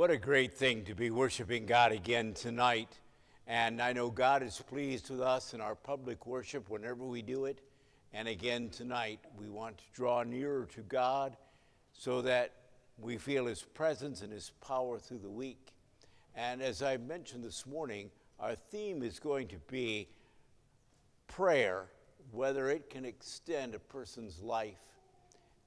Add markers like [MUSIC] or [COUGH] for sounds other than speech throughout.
What a great thing to be worshiping God again tonight. And I know God is pleased with us in our public worship whenever we do it. And again tonight, we want to draw nearer to God so that we feel His presence and His power through the week. And as I mentioned this morning, our theme is going to be prayer, whether it can extend a person's life.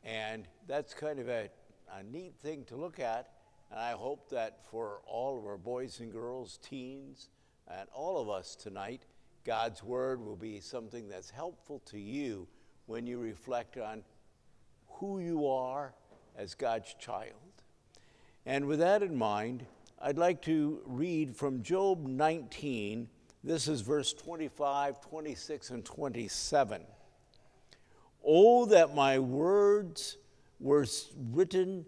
And that's kind of a, a neat thing to look at. And I hope that for all of our boys and girls, teens, and all of us tonight, God's Word will be something that's helpful to you when you reflect on who you are as God's child. And with that in mind, I'd like to read from Job 19. This is verse 25, 26, and 27. Oh, that my words were written,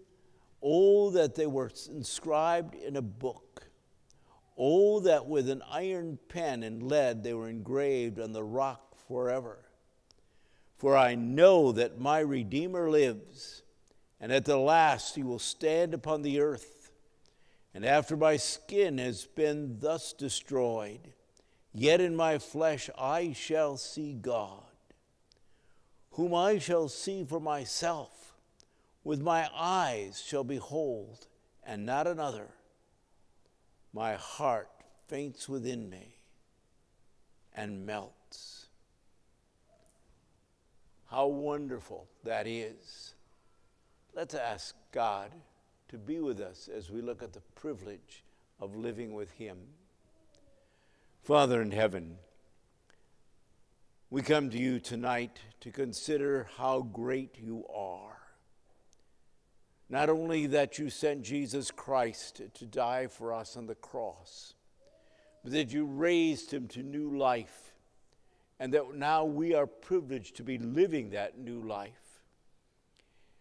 oh, that they were inscribed in a book Oh, that with an iron pen and lead they were engraved on the rock forever. For I know that my Redeemer lives, and at the last he will stand upon the earth. And after my skin has been thus destroyed, yet in my flesh I shall see God, whom I shall see for myself. With my eyes shall behold, and not another my heart faints within me and melts. How wonderful that is. Let's ask God to be with us as we look at the privilege of living with Him. Father in heaven, we come to you tonight to consider how great you are. Not only that you sent Jesus Christ to die for us on the cross, but that you raised him to new life, and that now we are privileged to be living that new life.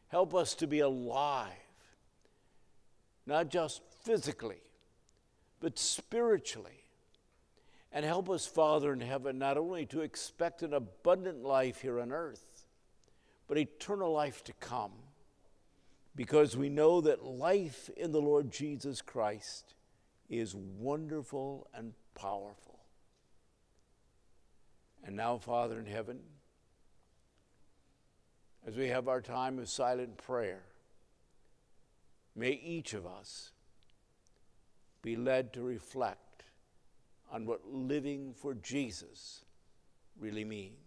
Help us to be alive, not just physically, but spiritually. And help us, Father in heaven, not only to expect an abundant life here on earth, but eternal life to come because we know that life in the Lord Jesus Christ is wonderful and powerful. And now, Father in heaven, as we have our time of silent prayer, may each of us be led to reflect on what living for Jesus really means.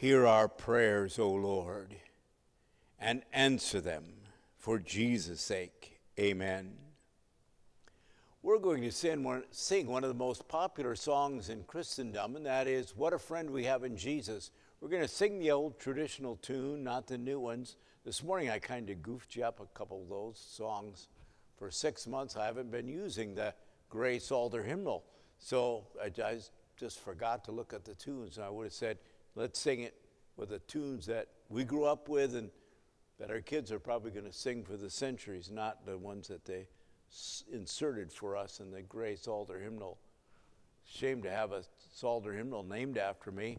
Hear our prayers, O Lord, and answer them for Jesus' sake. Amen. We're going to sing one, sing one of the most popular songs in Christendom, and that is What a Friend We Have in Jesus. We're going to sing the old traditional tune, not the new ones. This morning I kind of goofed you up a couple of those songs. For six months I haven't been using the Gray Psalter hymnal, so I just forgot to look at the tunes. And I would have said, let's sing it with the tunes that we grew up with and that our kids are probably going to sing for the centuries, not the ones that they inserted for us in the Gray Psalter hymnal. Shame to have a Psalter hymnal named after me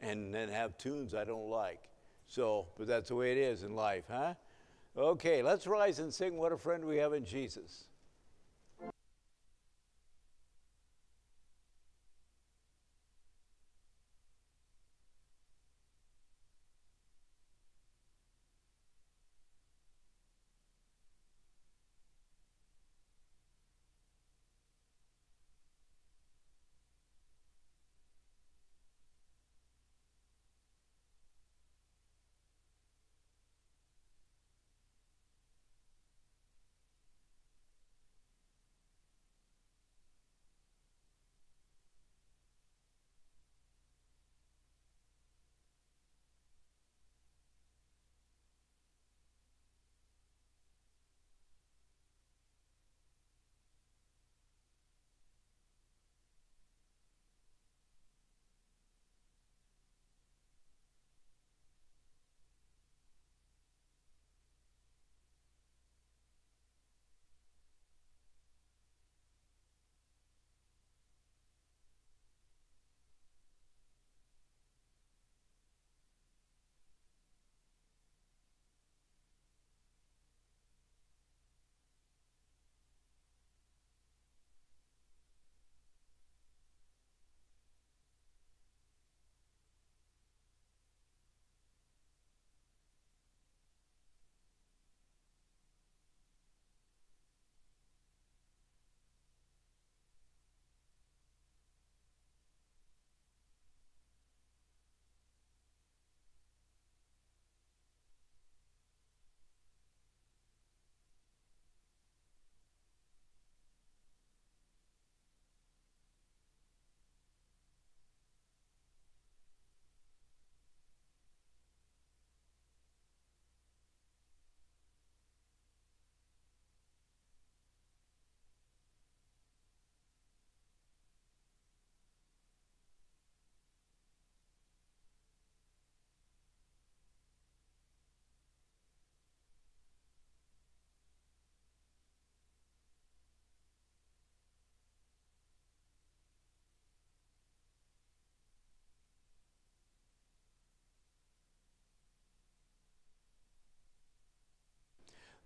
and then have tunes I don't like. So, but that's the way it is in life, huh? Okay, let's rise and sing What a Friend We Have in Jesus.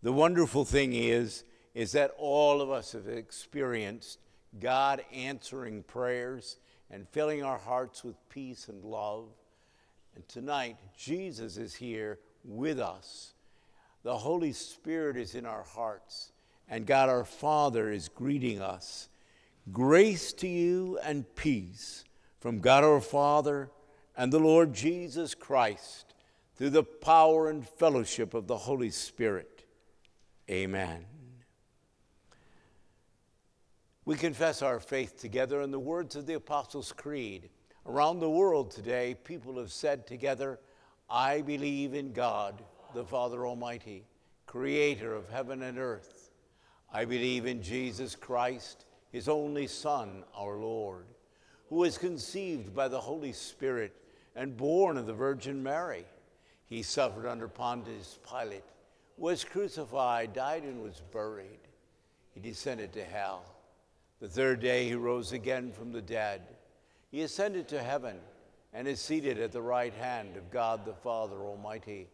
The wonderful thing is, is that all of us have experienced God answering prayers and filling our hearts with peace and love. And tonight, Jesus is here with us. The Holy Spirit is in our hearts, and God our Father is greeting us. Grace to you and peace from God our Father and the Lord Jesus Christ through the power and fellowship of the Holy Spirit. Amen. We confess our faith together in the words of the Apostles' Creed. Around the world today, people have said together, I believe in God, the Father Almighty, creator of heaven and earth. I believe in Jesus Christ, his only Son, our Lord, who was conceived by the Holy Spirit and born of the Virgin Mary. He suffered under Pontius Pilate, was crucified, died, and was buried. He descended to hell. The third day he rose again from the dead. He ascended to heaven and is seated at the right hand of God the Father Almighty.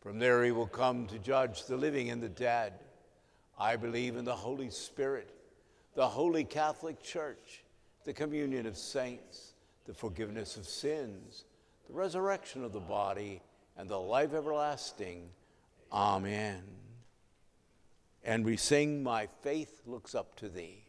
From there he will come to judge the living and the dead. I believe in the Holy Spirit, the Holy Catholic Church, the communion of saints, the forgiveness of sins, the resurrection of the body, and the life everlasting. Amen. And we sing, My faith looks up to thee.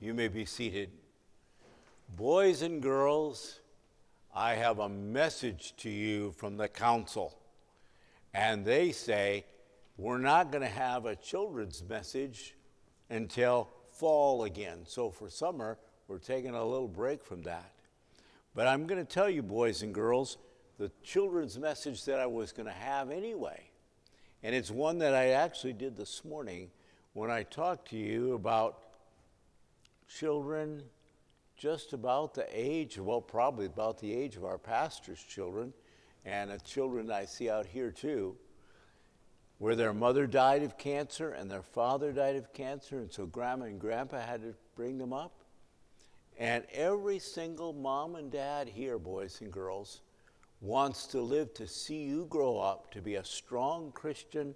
You may be seated. Boys and girls, I have a message to you from the council. And they say, we're not going to have a children's message until fall again. So for summer, we're taking a little break from that. But I'm going to tell you, boys and girls, the children's message that I was going to have anyway. And it's one that I actually did this morning when I talked to you about children just about the age, well, probably about the age of our pastor's children, and the children I see out here too, where their mother died of cancer and their father died of cancer, and so grandma and grandpa had to bring them up. And every single mom and dad here, boys and girls, wants to live to see you grow up to be a strong Christian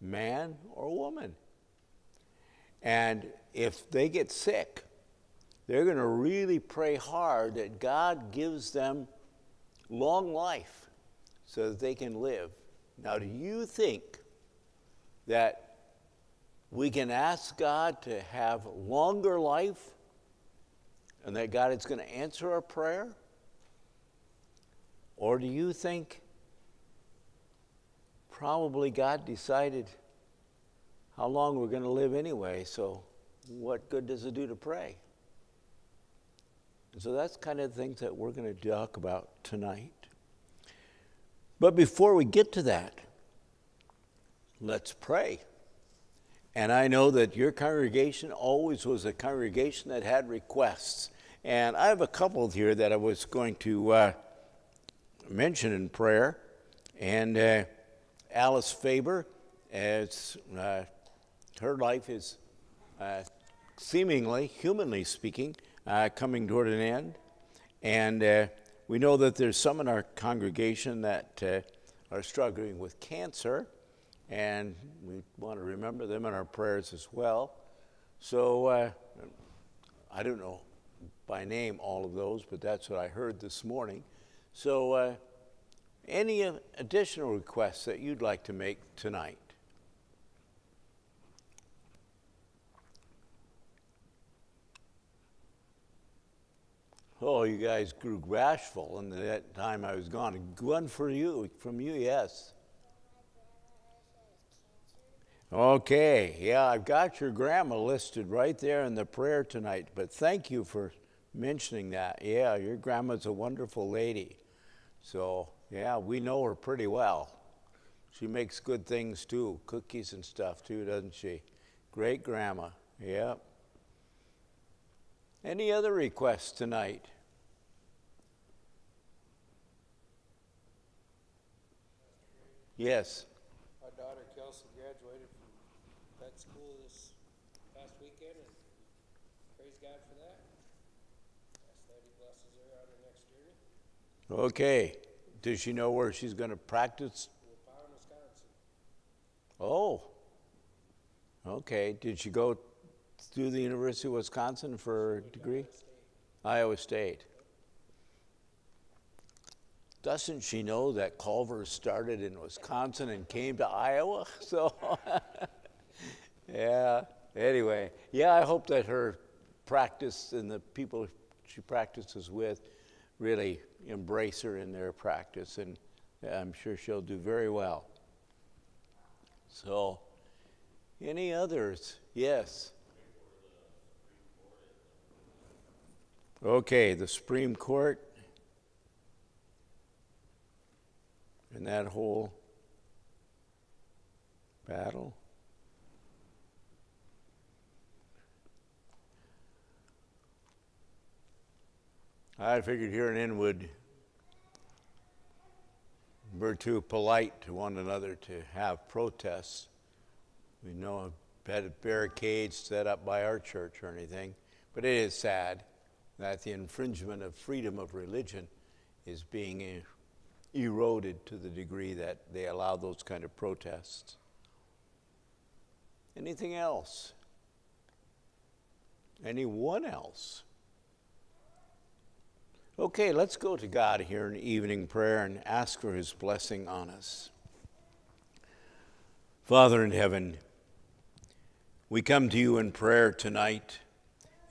man or woman. And if they get sick they're going to really pray hard that God gives them long life so that they can live. Now, do you think that we can ask God to have longer life and that God is going to answer our prayer? Or do you think probably God decided how long we're going to live anyway, so what good does it do to pray? So that's kind of the things that we're going to talk about tonight. But before we get to that, let's pray. And I know that your congregation always was a congregation that had requests. And I have a couple here that I was going to uh, mention in prayer. And uh, Alice Faber, as uh, her life is seemingly, humanly speaking, uh, coming toward an end. And uh, we know that there's some in our congregation that are struggling with cancer and we want to remember them in our prayers as well. So uh, I don't know by name all of those, but that's what I heard this morning. So, uh, any additional requests that you'd like to make tonight? Oh, you guys grew bashful in that time I was gone. One for you, from you, yes. Okay, yeah, I've got your grandma listed right there in the prayer tonight, but thank you for mentioning that. Yeah, your grandma's a wonderful lady. So, yeah, we know her pretty well. She makes good things too, cookies and stuff too, doesn't she? Great grandma, yep. Any other requests tonight? Yes. Our daughter Kelsey graduated from that school this past weekend, and praise God for that. Ask that He blesses her on her next journey. Okay. Does she know where she's going to practice? Wisconsin. Oh. Okay. Did she go through the University of Wisconsin for a degree? Iowa State. Doesn't she know that Culver started in Wisconsin and came to Iowa? [LAUGHS] So, [LAUGHS] yeah. Anyway, yeah, I hope that her practice and the people she practices with really embrace her in their practice, and I'm sure she'll do very well. So, any others? Yes. Okay, the Supreme Court and that whole battle. I figured here in Inwood, we're too polite to one another to have protests. We know had barricades set up by our church or anything, but it is sad that the infringement of freedom of religion is being eroded to the degree that they allow those kind of protests. Anything else? Anyone else? Okay, let's go to God here in evening prayer and ask for his blessing on us. Father in heaven, we come to you in prayer tonight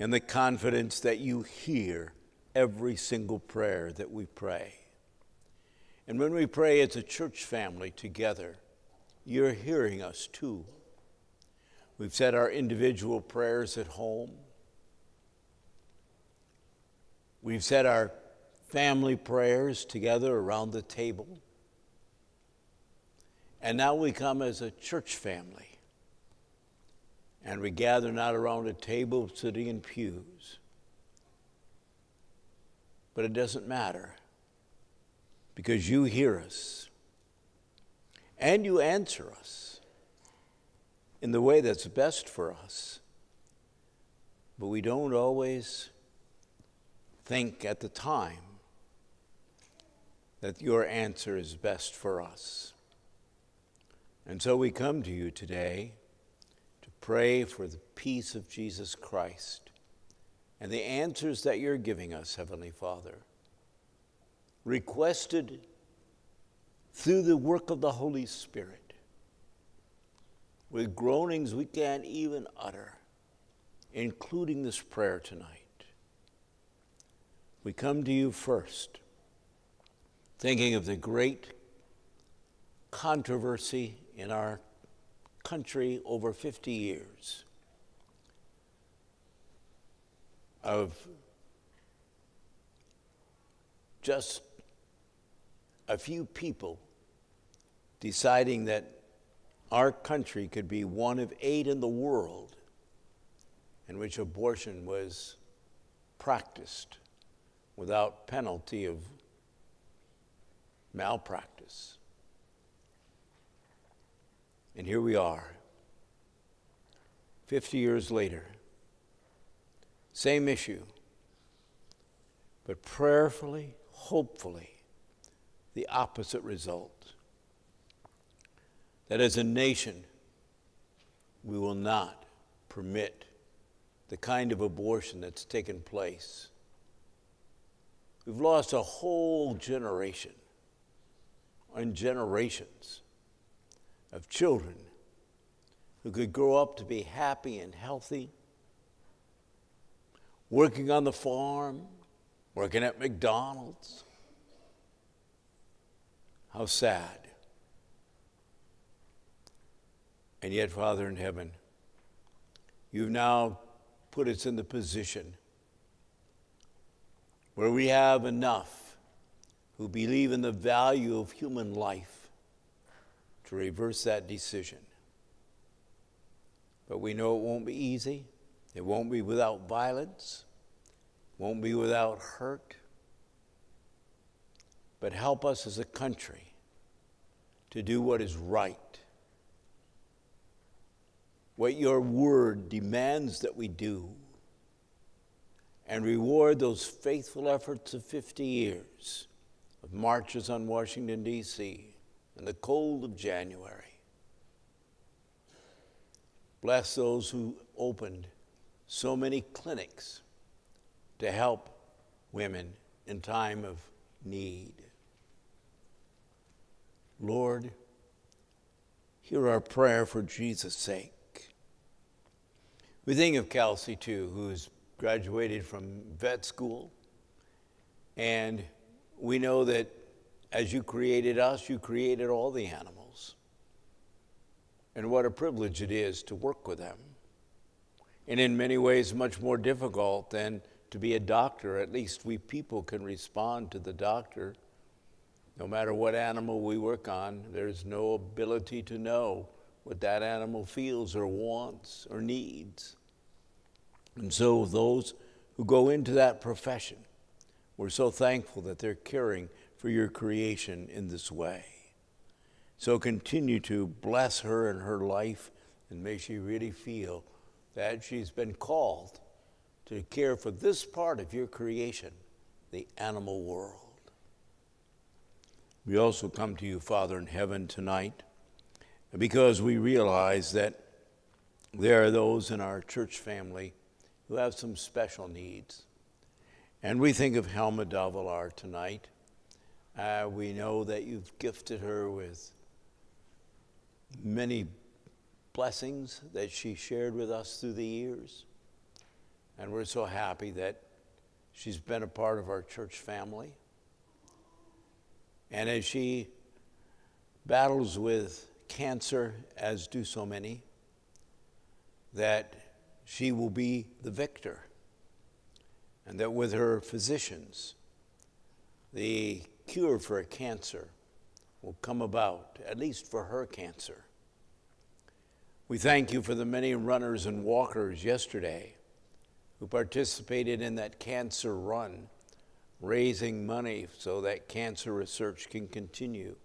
in the confidence that you hear every single prayer that we pray. And when we pray as a church family together, you're hearing us too. We've said our individual prayers at home. We've said our family prayers together around the table. And now we come as a church family. And we gather not around a table sitting in pews. But it doesn't matter because you hear us and you answer us in the way that's best for us. But we don't always think at the time that your answer is best for us. And so we come to you today to pray for the peace of Jesus Christ and the answers that you're giving us, Heavenly Father, requested through the work of the Holy Spirit, with groanings we can't even utter, including this prayer tonight. We come to you first, thinking of the great controversy in our country over 50 years of just a few people deciding that our country could be one of eight in the world in which abortion was practiced without penalty of malpractice. And here we are, 50 years later, same issue, but prayerfully, hopefully, the opposite result. That as a nation, we will not permit the kind of abortion that's taken place We've lost a whole generation and generations of children who could grow up to be happy and healthy, working on the farm, working at McDonald's. How sad. And yet, Father in heaven, you've now put us in the position where we have enough who believe in the value of human life to reverse that decision. But we know it won't be easy. It won't be without violence, won't be without hurt. But help us as a country to do what is right. What your word demands that we do and reward those faithful efforts of 50 years of marches on Washington, D.C. in the cold of January. Bless those who opened so many clinics to help women in time of need. Lord, hear our prayer for Jesus' sake. We think of Kelsey, too, who's graduated from vet school. And we know that as you created us, you created all the animals. And what a privilege it is to work with them. And in many ways, much more difficult than to be a doctor. At least we people can respond to the doctor. No matter what animal we work on, there's no ability to know what that animal feels or wants or needs. And so, those who go into that profession, we're so thankful that they're caring for your creation in this way. So, continue to bless her in her life and may she really feel that she's been called to care for this part of your creation, the animal world. We also come to you, Father in heaven, tonight because we realize that there are those in our church family who have some special needs. And we think of Helma Davalar tonight. Uh, we know that you've gifted her with many blessings that she shared with us through the years. And we're so happy that she's been a part of our church family. And as she battles with cancer, as do so many, that she will be the victor. And that with her physicians, the cure for a cancer will come about, at least for her cancer. We thank you for the many runners and walkers yesterday who participated in that cancer run, raising money so that cancer research can continue.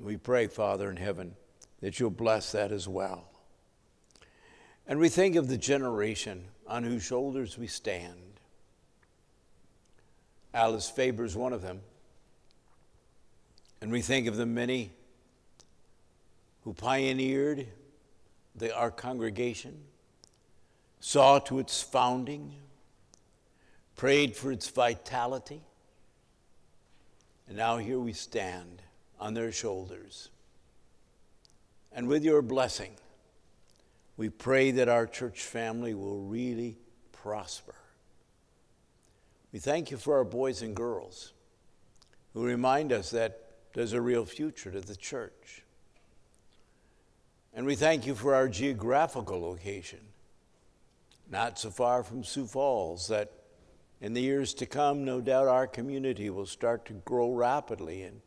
We pray, Father in heaven, that you'll bless that as well. And we think of the generation on whose shoulders we stand. Alice Faber is one of them. And we think of the many who pioneered the, our congregation, saw to its founding, prayed for its vitality, and now here we stand on their shoulders. And with your blessing, we pray that our church family will really prosper. We thank you for our boys and girls who remind us that there's a real future to the church. And we thank you for our geographical location, not so far from Sioux Falls, that in the years to come, no doubt our community will start to grow rapidly and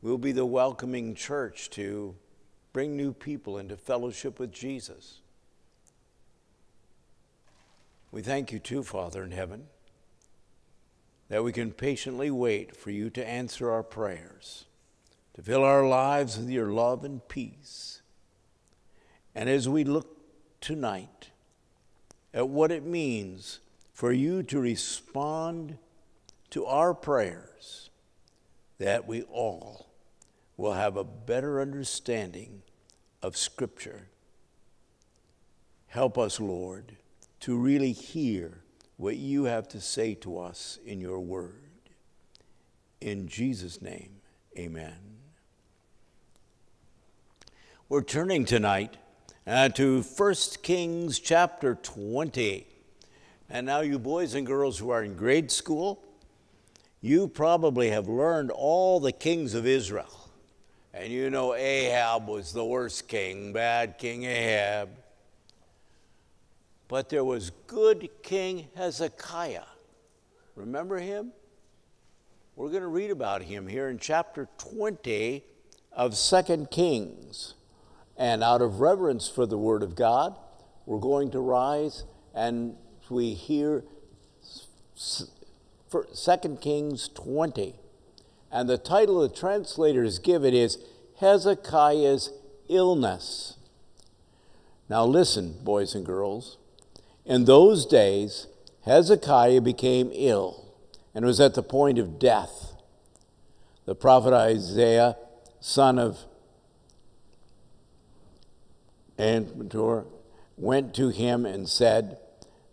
we'll be the welcoming church to bring new people into fellowship with Jesus. We thank you too, Father in heaven, that we can patiently wait for you to answer our prayers, to fill our lives with your love and peace. And as we look tonight at what it means for you to respond to our prayers, that we all will have a better understanding of Scripture. Help us, Lord, to really hear what you have to say to us in your word. In Jesus' name, amen. We're turning tonight uh, to 1 Kings chapter 20. And now, you boys and girls who are in grade school, you probably have learned all the kings of Israel. And you know Ahab was the worst king, bad King Ahab. But there was good King Hezekiah. Remember him? We're going to read about him here in chapter 20 of Second Kings. And out of reverence for the Word of God, we're going to rise and we hear Second Kings 20. And the title the translators give it is Hezekiah's Illness. Now, listen, boys and girls. In those days, Hezekiah became ill and was at the point of death. The prophet Isaiah, son of Amoz, went to him and said,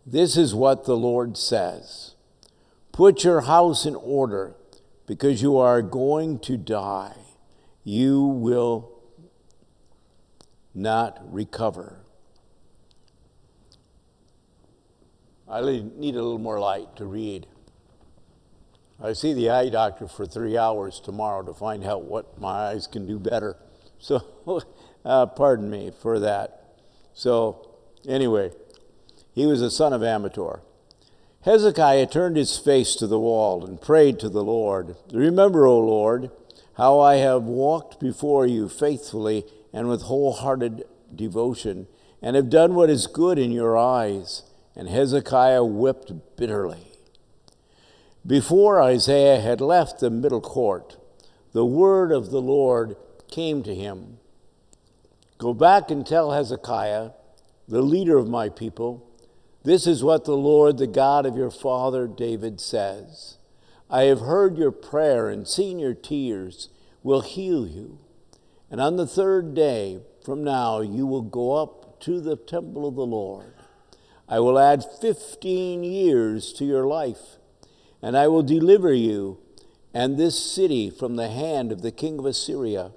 This is what the Lord says Put your house in order because you are going to die. You will not recover. I need a little more light to read. I see the eye doctor for three hours tomorrow to find out what my eyes can do better. [LAUGHS] So, uh, pardon me for that. So, anyway, he was a son of Amittor. Hezekiah turned his face to the wall and prayed to the Lord Remember, O Lord, how I have walked before you faithfully and with wholehearted devotion, and have done what is good in your eyes. And Hezekiah wept bitterly. Before Isaiah had left the middle court, the word of the Lord came to him Go back and tell Hezekiah, the leader of my people, this is what the Lord, the God of your father David, says I have heard your prayer and seen your tears, will heal you. And on the third day from now, you will go up to the temple of the Lord. I will add 15 years to your life, and I will deliver you and this city from the hand of the king of Assyria.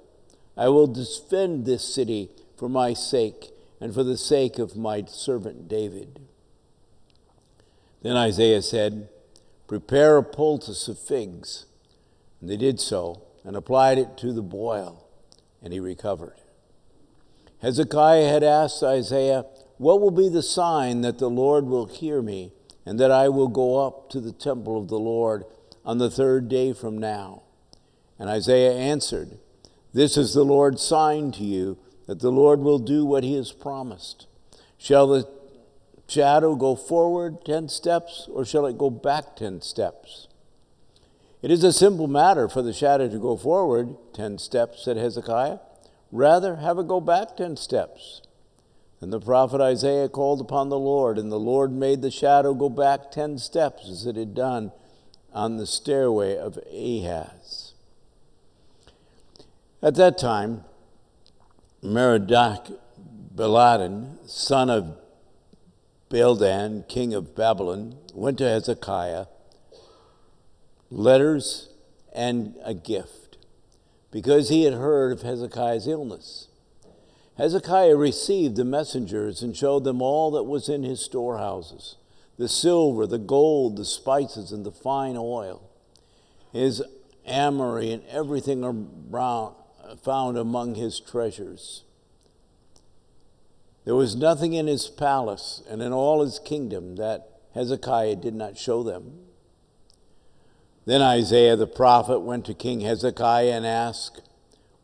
I will defend this city for my sake and for the sake of my servant David. Then Isaiah said, Prepare a poultice of figs. And they did so and applied it to the boil, and he recovered. Hezekiah had asked Isaiah, What will be the sign that the Lord will hear me, and that I will go up to the temple of the Lord on the third day from now? And Isaiah answered, This is the Lord's sign to you, that the Lord will do what he has promised. Shall the shadow go forward 10 steps or shall it go back 10 steps? It is a simple matter for the shadow to go forward 10 steps, said Hezekiah. Rather, have it go back 10 steps. Then the prophet Isaiah called upon the Lord, and the Lord made the shadow go back 10 steps as it had done on the stairway of Ahaz. At that time, Merodach Baladan, son of Bildad, king of Babylon, went to Hezekiah letters and a gift because he had heard of Hezekiah's illness. Hezekiah received the messengers and showed them all that was in his storehouses the silver, the gold, the spices, and the fine oil, his armory, and everything found among his treasures. There was nothing in his palace and in all his kingdom that Hezekiah did not show them. Then Isaiah the prophet went to King Hezekiah and asked,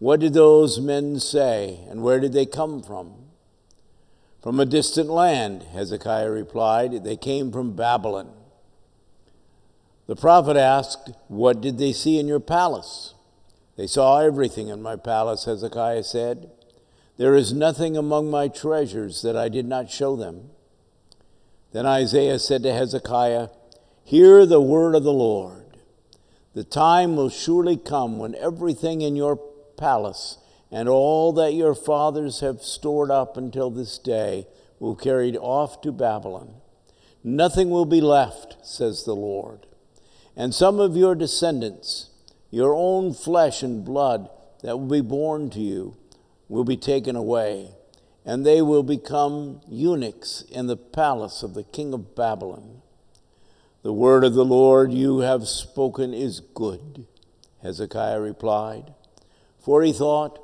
What did those men say, and where did they come from? From a distant land, Hezekiah replied. They came from Babylon. The prophet asked, What did they see in your palace? They saw everything in my palace, Hezekiah said. There is nothing among my treasures that I did not show them. Then Isaiah said to Hezekiah, Hear the word of the Lord. The time will surely come when everything in your palace and all that your fathers have stored up until this day will be carried off to Babylon. Nothing will be left, says the Lord. And some of your descendants, your own flesh and blood that will be born to you, will be taken away, and they will become eunuchs in the palace of the king of Babylon. The word of the Lord you have spoken is good, Hezekiah replied. For he thought,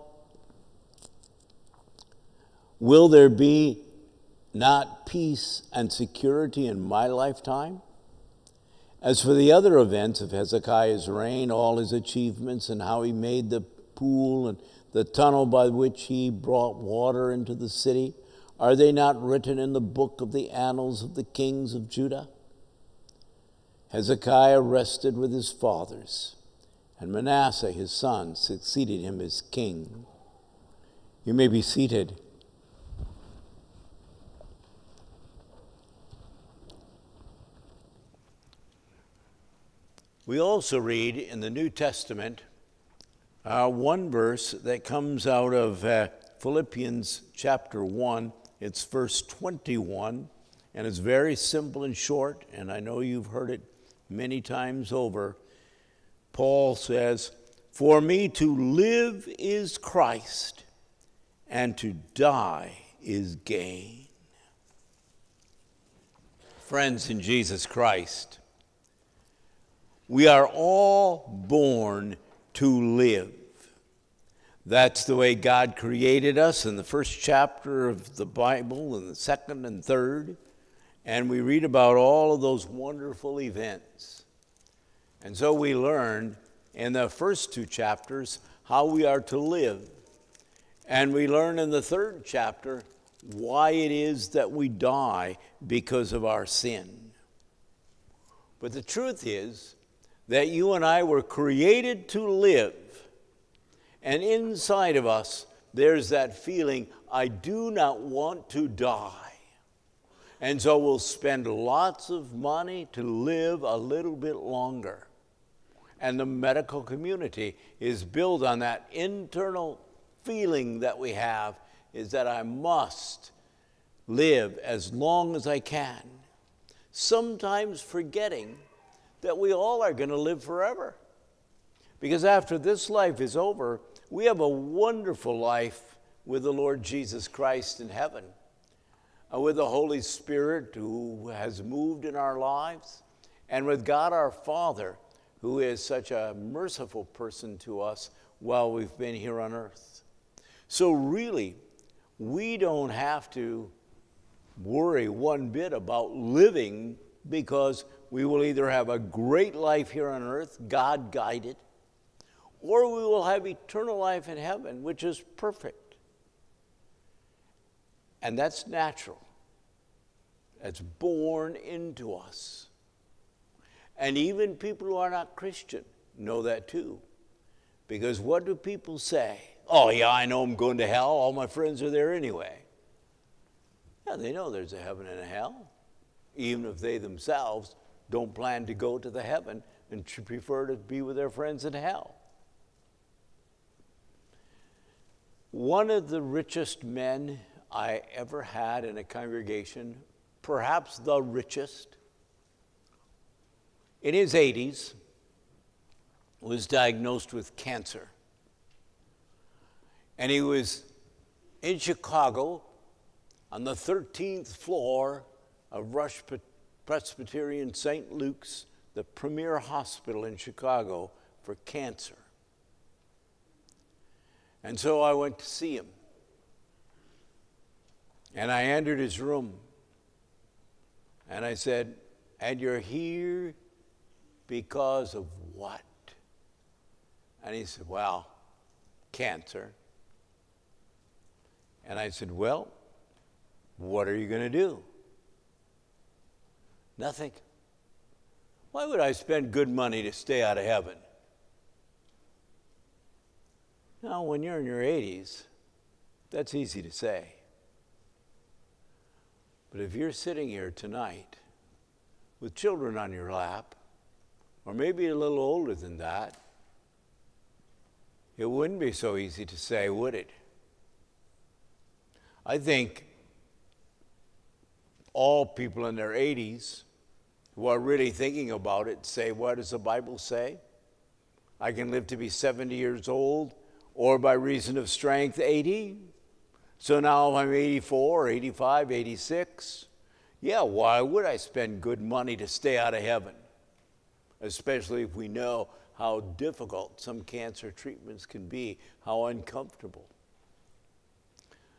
Will there be not peace and security in my lifetime? As for the other events of Hezekiah's reign, all his achievements and how he made the pool and the tunnel by which he brought water into the city, are they not written in the book of the annals of the kings of Judah? Hezekiah rested with his fathers, and Manasseh, his son, succeeded him as king. You may be seated. We also read in the New Testament uh, one verse that comes out of uh, Philippians chapter 1. It's verse 21, and it's very simple and short, and I know you've heard it many times over, Paul says, For me to live is Christ, and to die is gain. Friends in Jesus Christ, we are all born to live. That's the way God created us in the first chapter of the Bible, in the second and third. And we read about all of those wonderful events. And so we learn in the first two chapters how we are to live. And we learn in the third chapter why it is that we die because of our sin. But the truth is that you and I were created to live. And inside of us, there's that feeling I do not want to die. And so we'll spend lots of money to live a little bit longer. And the medical community is built on that internal feeling that we have is that I must live as long as I can. Sometimes forgetting that we all are going to live forever. Because after this life is over, we have a wonderful life with the Lord Jesus Christ in heaven. Uh, with the Holy Spirit who has moved in our lives, and with God our Father, who is such a merciful person to us while we've been here on earth. So, really, we don't have to worry one bit about living because we will either have a great life here on earth, God guided, or we will have eternal life in heaven, which is perfect. And that's natural. That's born into us. And even people who are not Christian know that too. Because what do people say? Oh, yeah, I know I'm going to hell. All my friends are there anyway. Yeah, they know there's a heaven and a hell, even if they themselves don't plan to go to the heaven and should prefer to be with their friends in hell. One of the richest men I ever had in a congregation perhaps the richest, in his 80s, was diagnosed with cancer. And he was in Chicago on the 13th floor of Rush Presbyterian St. Luke's, the premier hospital in Chicago for cancer. And so I went to see him. And I entered his room. And I said, And you're here because of what? And he said, Well, cancer. And I said, Well, what are you going to do? Nothing. Why would I spend good money to stay out of heaven? Now, when you're in your 80s, that's easy to say. But if you're sitting here tonight with children on your lap, or maybe a little older than that, it wouldn't be so easy to say, would it? I think all people in their 80s who are really thinking about it say, What does the Bible say? I can live to be 70 years old, or by reason of strength, 80. So now I'm 84, 85, 86. Yeah, why would I spend good money to stay out of heaven? Especially if we know how difficult some cancer treatments can be, how uncomfortable.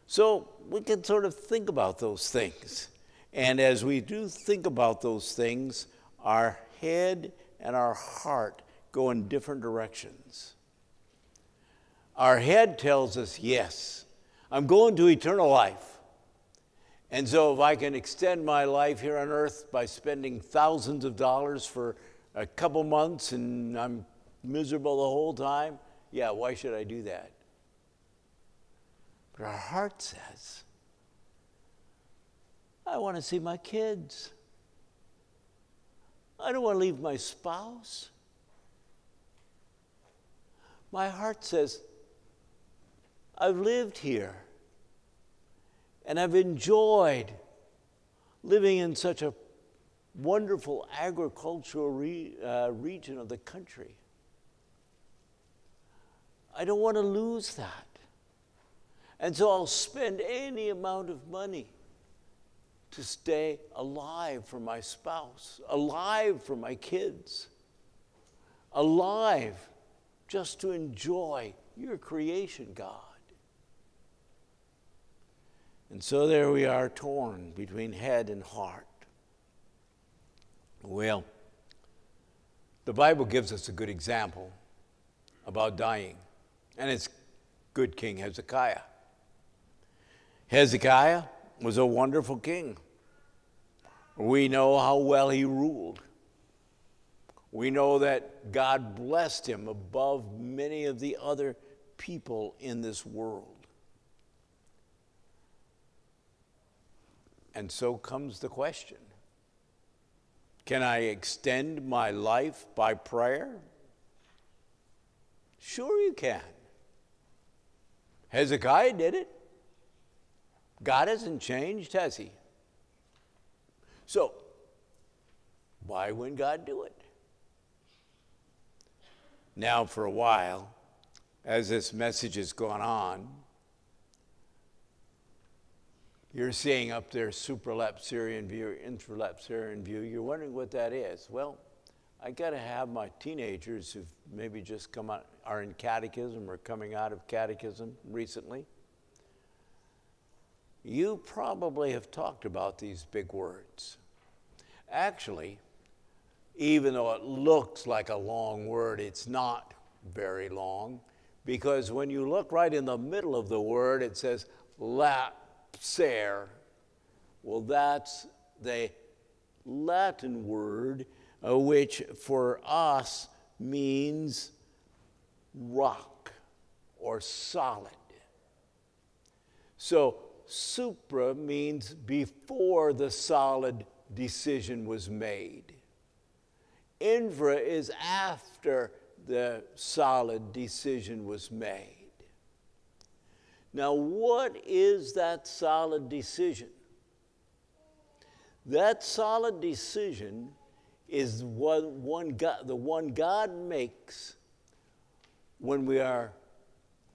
So we can sort of think about those things. And as we do think about those things, our head and our heart go in different directions. Our head tells us, yes, I'm going to eternal life. And so if I can extend my life here on earth by spending thousands of dollars for a couple months and I'm miserable the whole time, yeah, why should I do that? But our heart says, I want to see my kids. I don't want to leave my spouse. My heart says, I've lived here and I've enjoyed living in such a wonderful agricultural re, uh, region of the country. I don't want to lose that. And so I'll spend any amount of money to stay alive for my spouse, alive for my kids, alive just to enjoy your creation, God. And so there we are, torn between head and heart. Well, the Bible gives us a good example about dying, and it's good King Hezekiah. Hezekiah was a wonderful king. We know how well he ruled. We know that God blessed him above many of the other people in this world. And so comes the question Can I extend my life by prayer? Sure, you can. Hezekiah did it. God hasn't changed, has He? So, why wouldn't God do it? Now, for a while, as this message has gone on, you're seeing up there supralapsarian view, infralapsarian view. You're wondering what that is. Well, I got to have my teenagers who've maybe just come out, are in catechism or coming out of catechism recently you probably have talked about these big words. Actually, even though it looks like a long word, it's not very long because when you look right in the middle of the word, it says lapser. Well, that's the Latin word uh, which for us means rock or solid. So supra means before the solid decision was made. Infra is after the solid decision was made. Now, what is that solid decision? That solid decision is what one God, the one God makes when we are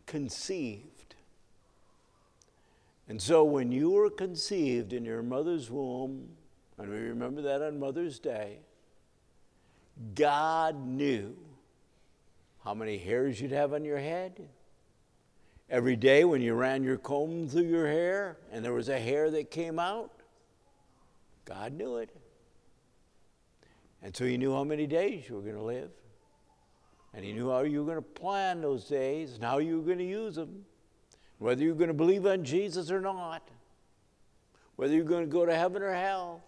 conceived. And so when you were conceived in your mother's womb, and we remember that on Mother's Day, God knew how many hairs you'd have on your head. Every day when you ran your comb through your hair and there was a hair that came out, God knew it. And so He knew how many days you were going to live. And He knew how you were going to plan those days and how you were going to use them, whether you were going to believe on Jesus or not, whether you're going to go to heaven or hell.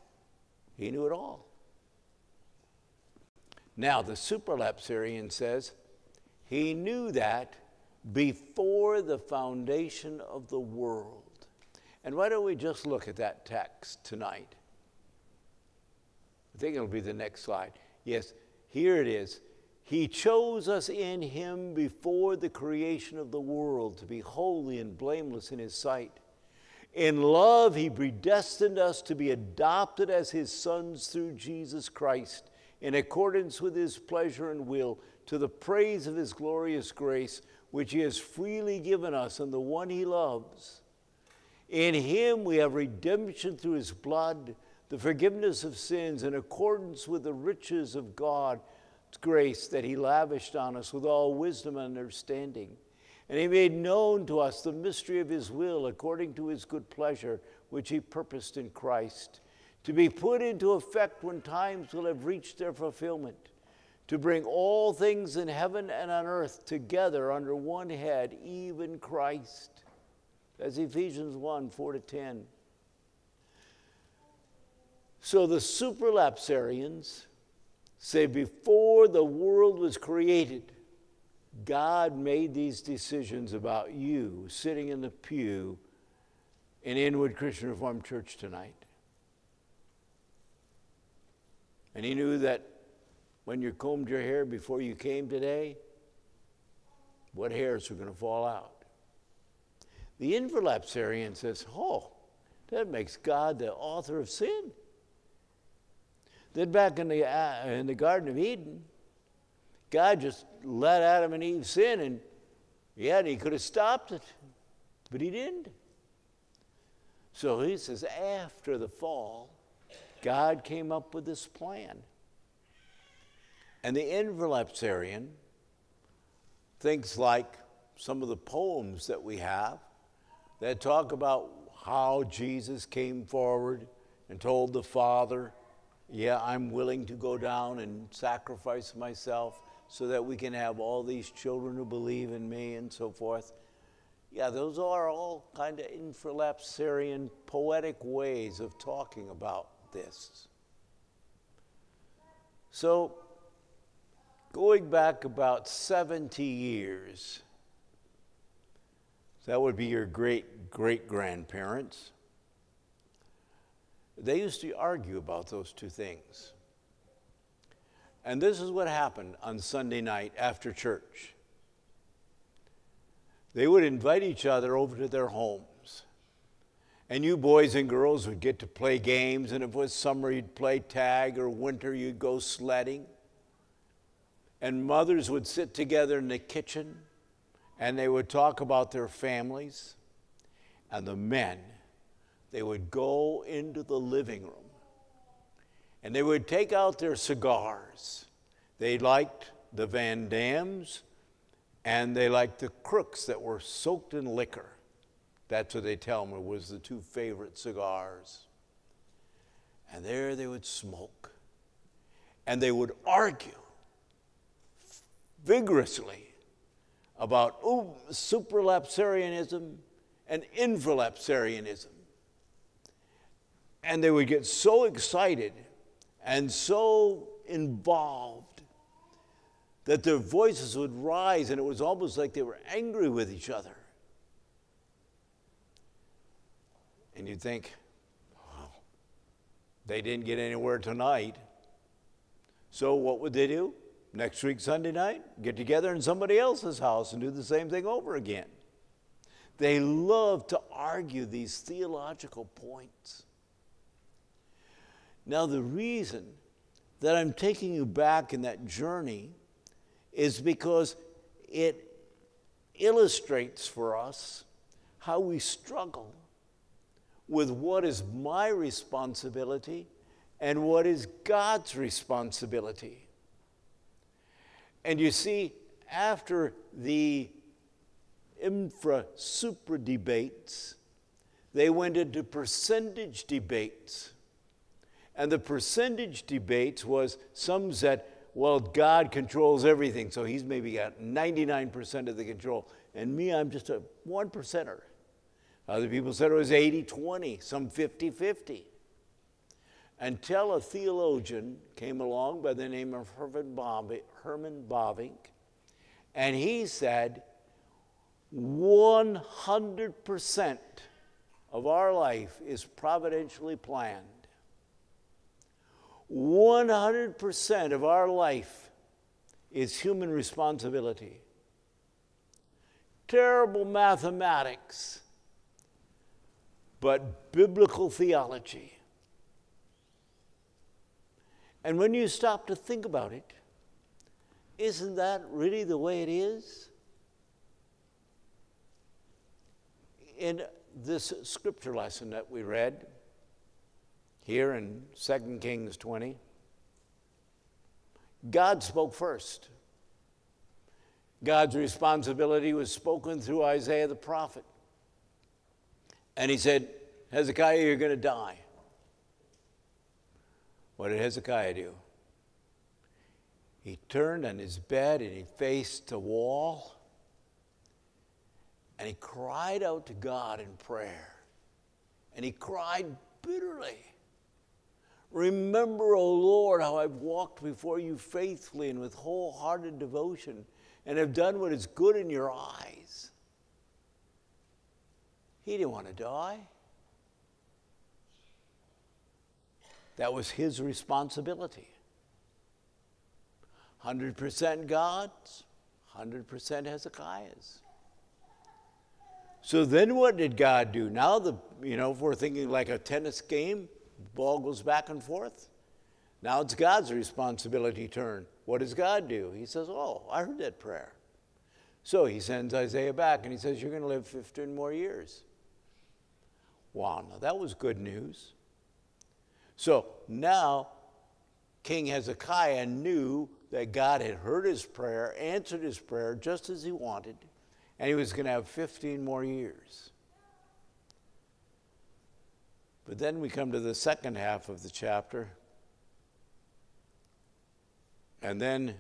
He knew it all. Now, the supralapsarian says he knew that before the foundation of the world. And why don't we just look at that text tonight? I think it'll be the next slide. Yes, here it is. He chose us in him before the creation of the world to be holy and blameless in his sight. In love, he predestined us to be adopted as his sons through Jesus Christ, in accordance with his pleasure and will, to the praise of his glorious grace, which he has freely given us in the one he loves. In him we have redemption through his blood the forgiveness of sins in accordance with the riches of God's grace that He lavished on us with all wisdom and understanding. And He made known to us the mystery of His will according to His good pleasure, which He purposed in Christ, to be put into effect when times will have reached their fulfillment, to bring all things in heaven and on earth together under one head, even Christ. That's Ephesians 1 4 to 10. So the supralapsarians say before the world was created, God made these decisions about you sitting in the pew in Inwood Christian Reformed Church tonight. And he knew that when you combed your hair before you came today, what hairs are going to fall out. The infralapsarian says, Oh, that makes God the author of sin. Then back in the, uh, in the Garden of Eden, God just let Adam and Eve sin, and yeah, he could have stopped it, but he didn't. So he says, after the fall, God came up with this plan. And the infralapsarian thinks like some of the poems that we have that talk about how Jesus came forward and told the Father yeah, I'm willing to go down and sacrifice myself so that we can have all these children who believe in me and so forth. Yeah, those are all kind of infralapsarian poetic ways of talking about this. So, going back about 70 years, that would be your great great grandparents they used to argue about those two things. And this is what happened on Sunday night after church. They would invite each other over to their homes. And you boys and girls would get to play games, and if it was summer, you'd play tag, or winter, you'd go sledding. And mothers would sit together in the kitchen and they would talk about their families. And the men they would go into the living room and they would take out their cigars. They liked the Van Dams and they liked the crooks that were soaked in liquor. That's what they tell me was the two favorite cigars. And there they would smoke. And they would argue vigorously about ooh, supralapsarianism and infralapsarianism. And they would get so excited and so involved that their voices would rise, and it was almost like they were angry with each other. And you'd think, well, they didn't get anywhere tonight. So what would they do? Next week, Sunday night, get together in somebody else's house and do the same thing over again. They love to argue these theological points. Now, the reason that I'm taking you back in that journey is because it illustrates for us how we struggle with what is my responsibility and what is God's responsibility. And you see, after the infra supra debates, they went into percentage debates. And the percentage debates was some said, well, God controls everything, so he's maybe got 99% of the control. And me, I'm just a one percenter. Other people said it was 80 20, some 50 50. Until a theologian came along by the name of Herman Bavinck, and he said 100% of our life is providentially planned. 100% of our life is human responsibility. Terrible mathematics, but biblical theology. And when you stop to think about it, isn't that really the way it is? In this scripture lesson that we read here in 2 Kings 20, God spoke first. God's responsibility was spoken through Isaiah the prophet. And he said, Hezekiah, you're going to die. What did Hezekiah do? He turned on his bed and he faced the wall and he cried out to God in prayer. And he cried bitterly. Remember, O Lord, how I've walked before you faithfully and with wholehearted devotion and have done what is good in your eyes. He didn't want to die. That was his responsibility. 100% God's, 100% Hezekiah's. So then what did God do? Now, the, you know, if we're thinking like a tennis game, ball goes back and forth. Now it's God's responsibility turn. What does God do? He says, Oh, I heard that prayer. So he sends Isaiah back and he says, You're going to live 15 more years. Wow, now that was good news. So now King Hezekiah knew that God had heard his prayer, answered his prayer just as he wanted, and he was going to have 15 more years. But then we come to the second half of the chapter, and then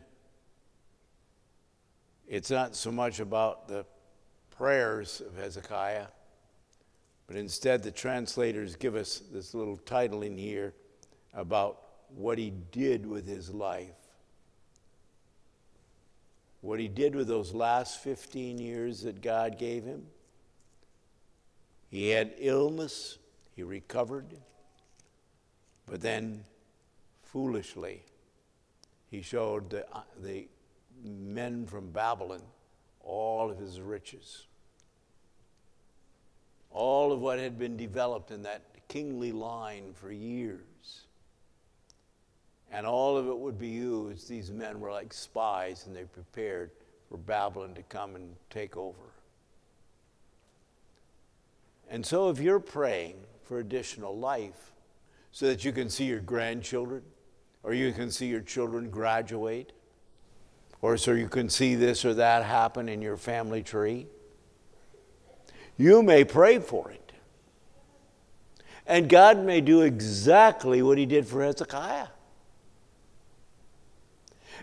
it's not so much about the prayers of Hezekiah but instead, the translators give us this little title in here about what he did with his life. What he did with those last 15 years that God gave him. He had illness, he recovered, but then foolishly, he showed the, uh, the men from Babylon all of his riches all of what had been developed in that kingly line for years. And all of it would be used. These men were like spies and they prepared for Babylon to come and take over. And so, if you're praying for additional life so that you can see your grandchildren, or you can see your children graduate, or so you can see this or that happen in your family tree, you may pray for it. And God may do exactly what He did for Hezekiah.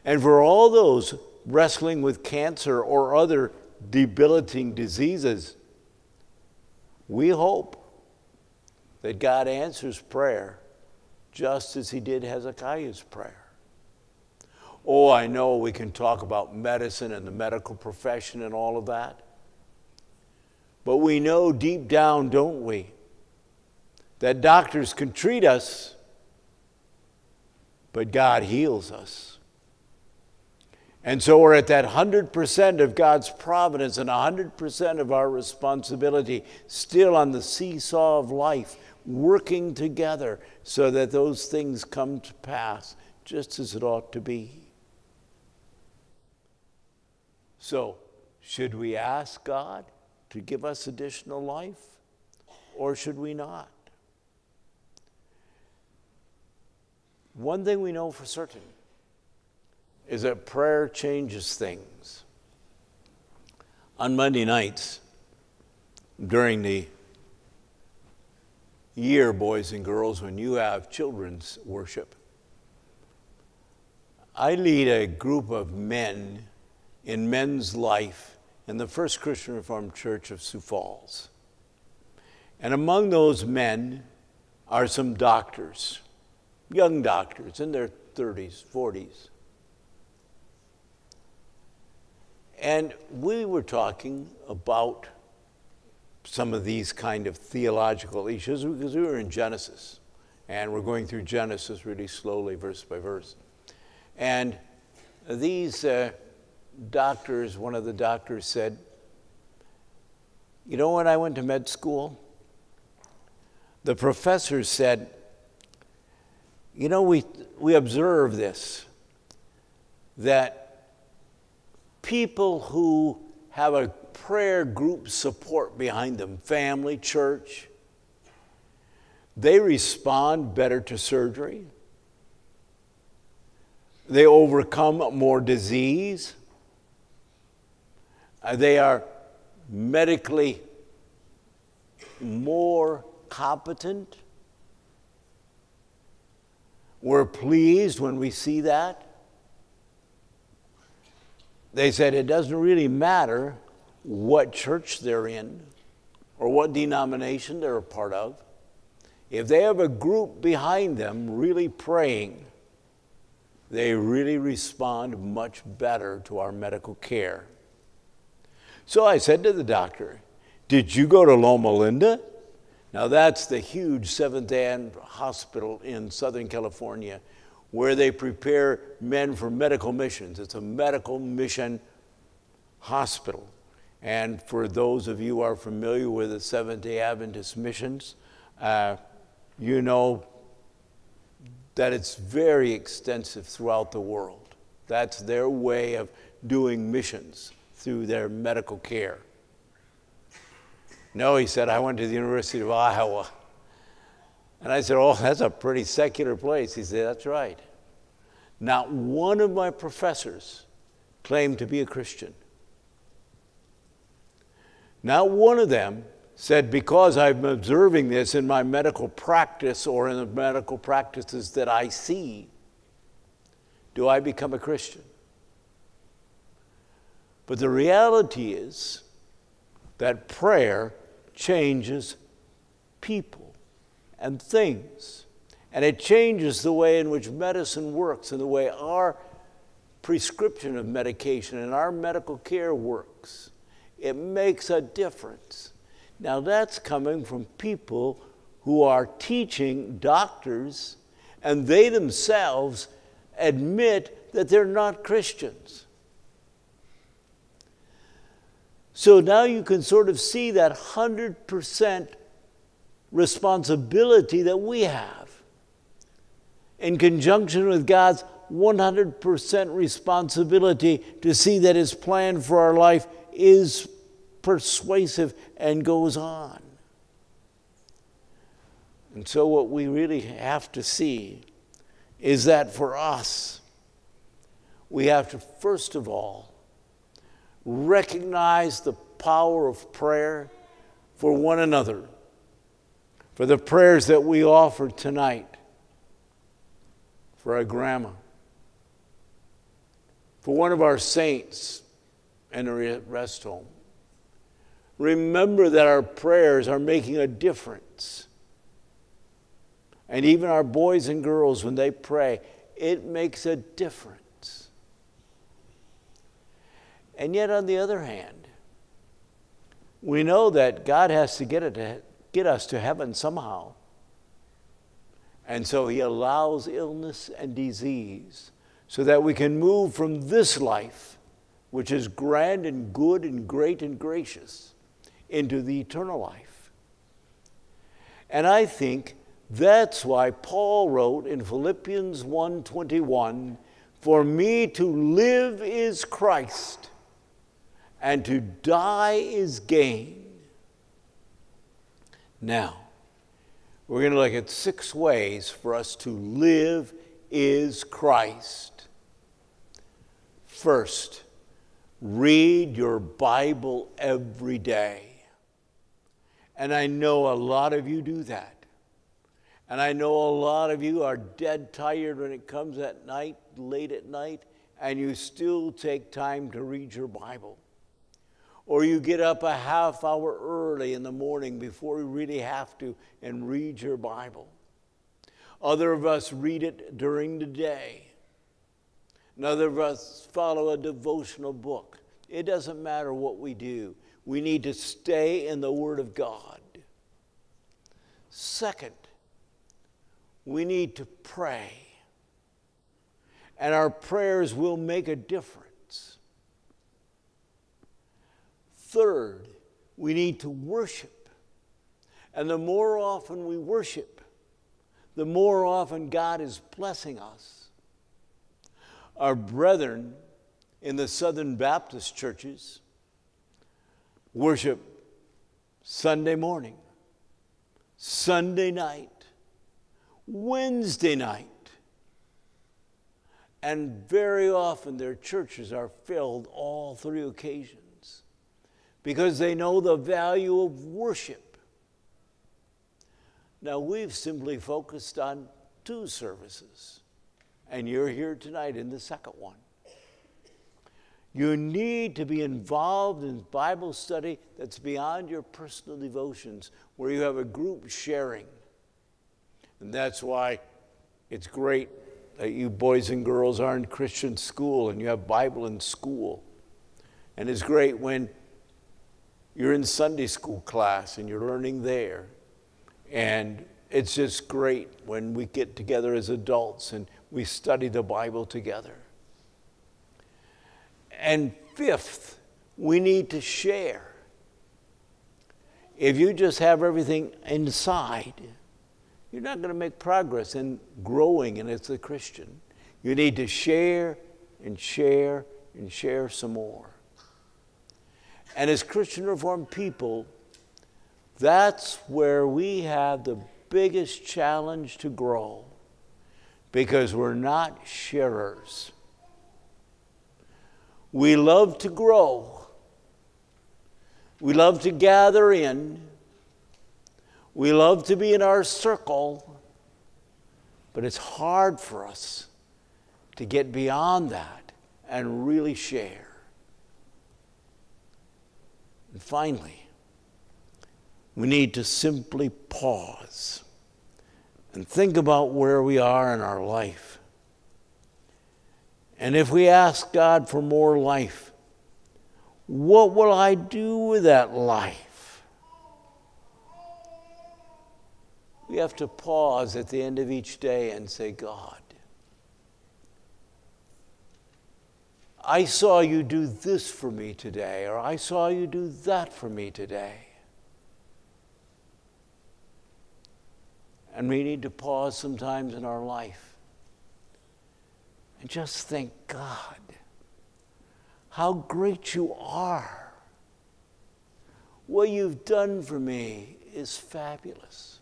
And for all those wrestling with cancer or other debilitating diseases, we hope that God answers prayer just as He did Hezekiah's prayer. Oh, I know we can talk about medicine and the medical profession and all of that. But we know deep down, don't we, that doctors can treat us, but God heals us. And so we're at that 100% of God's providence and 100% of our responsibility, still on the seesaw of life, working together so that those things come to pass just as it ought to be. So, should we ask God to give us additional life or should we not? One thing we know for certain is that prayer changes things. On Monday nights, during the year, boys and girls, when you have children's worship, I lead a group of men in men's life in the First Christian Reformed Church of Sioux Falls. And among those men are some doctors, young doctors in their 30s, 40s. And we were talking about some of these kind of theological issues because we were in Genesis. And we're going through Genesis really slowly, verse by verse. And these uh, doctors, one of the doctors said, You know, when I went to med school, the professor said, You know, we, we observe this, that people who have a prayer group support behind them, family, church, they respond better to surgery. They overcome more disease. Uh, they are medically more competent. We're pleased when we see that. They said it doesn't really matter what church they're in or what denomination they're a part of. If they have a group behind them really praying, they really respond much better to our medical care. So I said to the doctor, Did you go to Loma Linda? Now, that's the huge Seventh day hospital in Southern California where they prepare men for medical missions. It's a medical mission hospital. And for those of you who are familiar with the Seventh day Adventist missions, uh, you know that it's very extensive throughout the world. That's their way of doing missions through their medical care. No, he said, I went to the University of Iowa. And I said, Oh, that's a pretty secular place. He said, That's right. Not one of my professors claimed to be a Christian. Not one of them said, Because I'm observing this in my medical practice or in the medical practices that I see, do I become a Christian? But the reality is that prayer changes people and things. And it changes the way in which medicine works and the way our prescription of medication and our medical care works. It makes a difference. Now, that's coming from people who are teaching doctors, and they themselves admit that they're not Christians. So now you can sort of see that 100% responsibility that we have in conjunction with God's 100% responsibility to see that His plan for our life is persuasive and goes on. And so, what we really have to see is that for us, we have to first of all recognize the power of prayer for one another, for the prayers that we offer tonight, for our grandma, for one of our saints in a rest home. Remember that our prayers are making a difference. And even our boys and girls, when they pray, it makes a difference. And yet, on the other hand, we know that God has to get, it get us to heaven somehow. And so he allows illness and disease so that we can move from this life, which is grand and good and great and gracious, into the eternal life. And I think that's why Paul wrote in Philippians 1:21, "For me to live is Christ, and to die is gain." Now, we're going to look at six ways for us to live is Christ. First, read your Bible every day. And I know a lot of you do that. And I know a lot of you are dead tired when it comes at night, late at night, and you still take time to read your Bible. Or you get up a half hour early in the morning before you really have to and read your Bible. Other of us read it during the day. Another of us follow a devotional book. It doesn't matter what we do, we need to stay in the Word of God. Second, we need to pray, and our prayers will make a difference. Third, we need to worship, and the more often we worship, the more often God is blessing us. Our brethren in the Southern Baptist churches worship Sunday morning, Sunday night, Wednesday night. And very often their churches are filled all three occasions because they know the value of worship. Now, we've simply focused on two services, and you're here tonight in the second one. You need to be involved in Bible study that's beyond your personal devotions, where you have a group sharing. And that's why it's great that you boys and girls are in Christian school and you have Bible in school. And it's great when you're in Sunday school class and you're learning there. And it's just great when we get together as adults and we study the Bible together. And fifth, we need to share. If you just have everything inside, you're not going to make progress in growing and as a Christian. You need to share and share and share some more. And as Christian Reformed people, that's where we have the biggest challenge to grow because we're not sharers. We love to grow. We love to gather in. We love to be in our circle. But it's hard for us to get beyond that and really share. And finally, we need to simply pause and think about where we are in our life. And if we ask God for more life, what will I do with that life? We have to pause at the end of each day and say, God, I saw you do this for me today, or I saw you do that for me today. And we need to pause sometimes in our life and just think, God, how great you are. What you've done for me is fabulous.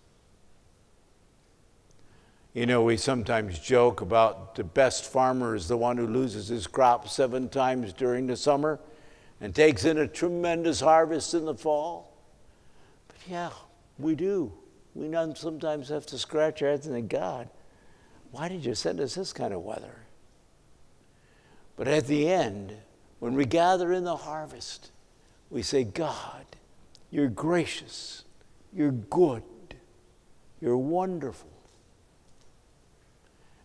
You know, we sometimes joke about the best farmer is the one who loses his crop seven times during the summer and takes in a tremendous harvest in the fall. But yeah, we do we sometimes have to scratch our heads and think, God, why did you send us this kind of weather? But at the end, when we gather in the harvest, we say, God, you're gracious, you're good, you're wonderful.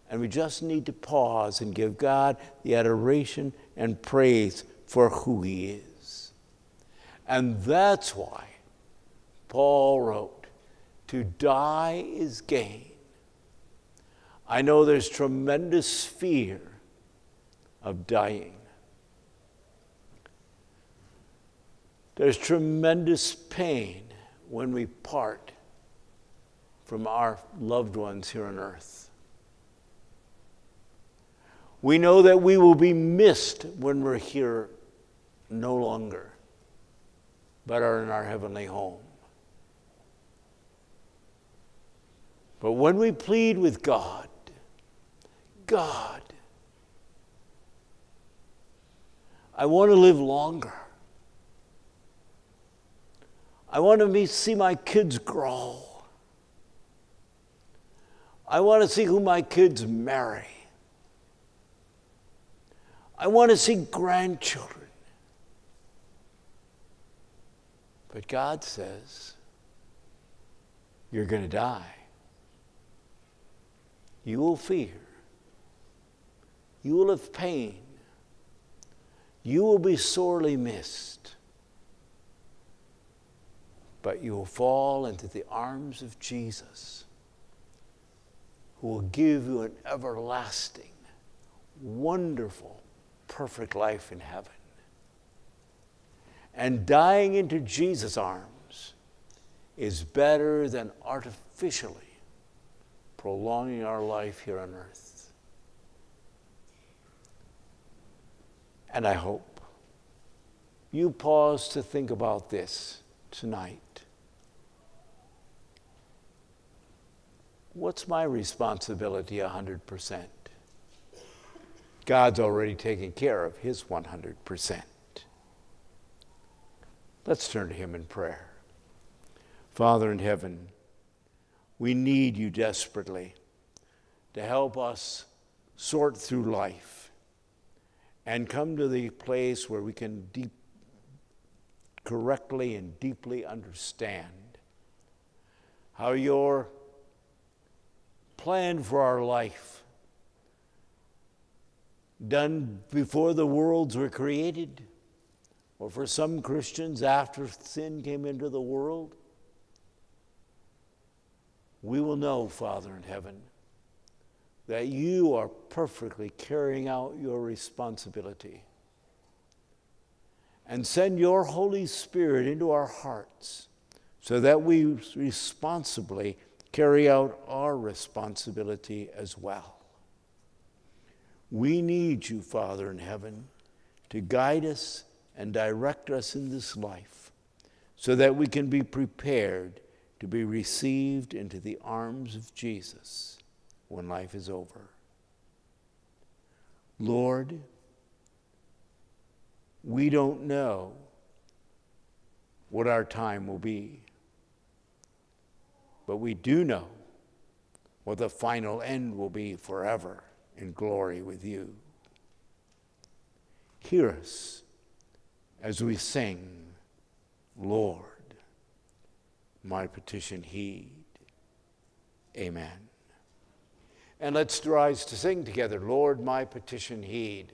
And we just need to pause and give God the adoration and praise for who He is. And that's why Paul wrote, to die is gain. I know there's tremendous fear of dying. There's tremendous pain when we part. from our loved ones here on earth. We know that we will be missed when we're here no longer, but are in our heavenly home. But when we plead with God, God, I want to live longer. I want to see my kids grow. I want to see who my kids marry. I want to see grandchildren. But God says, you're going to die. You will fear. You will have pain. You will be sorely missed. But you will fall into the arms of Jesus, who will give you an everlasting, wonderful, perfect life in heaven. And dying into Jesus' arms is better than artificially prolonging our life here on earth. And I hope you pause to think about this tonight. What's my responsibility 100%? God's already taken care of his 100%. Let's turn to him in prayer. Father in heaven, we need you desperately to help us sort through life and come to the place where we can deep, correctly and deeply understand how your plan for our life done before the worlds were created, or for some Christians after sin came into the world, we will know, Father in heaven, that you are perfectly carrying out your responsibility. And send your Holy Spirit into our hearts so that we responsibly carry out our responsibility as well. We need you, Father in heaven, to guide us and direct us in this life so that we can be prepared to be received into the arms of Jesus when life is over. Lord, we don't know what our time will be, but we do know what the final end will be forever in glory with you. Hear us as we sing, Lord, my petition heed. Amen. And let's rise to sing together, Lord, my petition heed.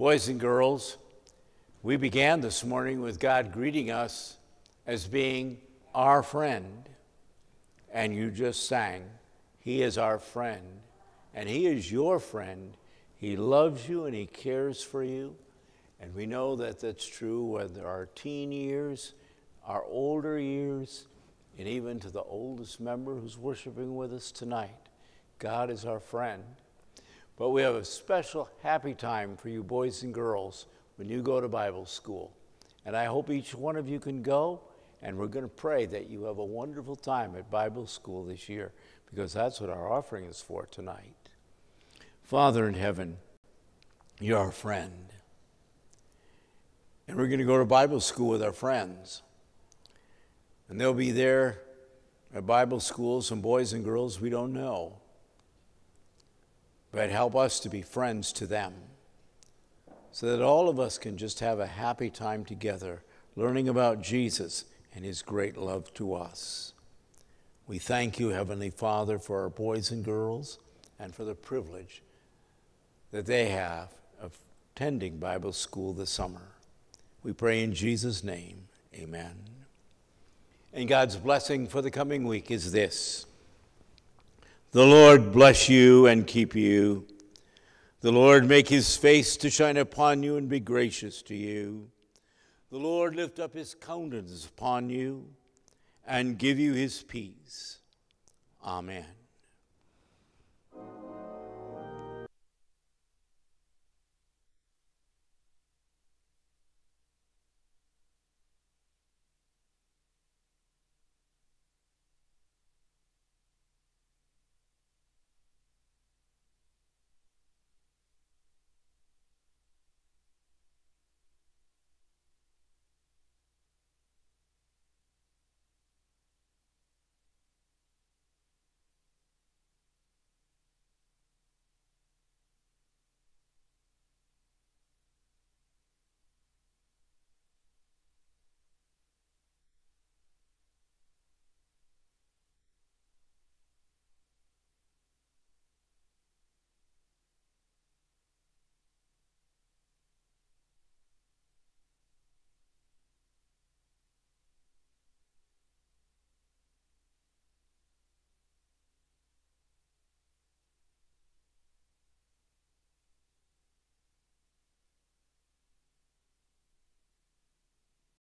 Boys and girls, we began this morning with God greeting us as being our friend. And you just sang, He is our friend. And He is your friend. He loves you and He cares for you. And we know that that's true whether our teen years, our older years, and even to the oldest member who's worshiping with us tonight. God is our friend. But we have a special happy time for you boys and girls when you go to Bible school. And I hope each one of you can go, and we're going to pray that you have a wonderful time at Bible school this year because that's what our offering is for tonight. Father in heaven, you're our friend. And we're going to go to Bible school with our friends. And they'll be there at Bible school, some boys and girls we don't know. But help us to be friends to them so that all of us can just have a happy time together learning about Jesus and his great love to us. We thank you, Heavenly Father, for our boys and girls and for the privilege that they have of attending Bible school this summer. We pray in Jesus' name, amen. And God's blessing for the coming week is this The Lord bless you and keep you. The Lord make his face to shine upon you and be gracious to you. The Lord lift up his countenance upon you and give you his peace. Amen.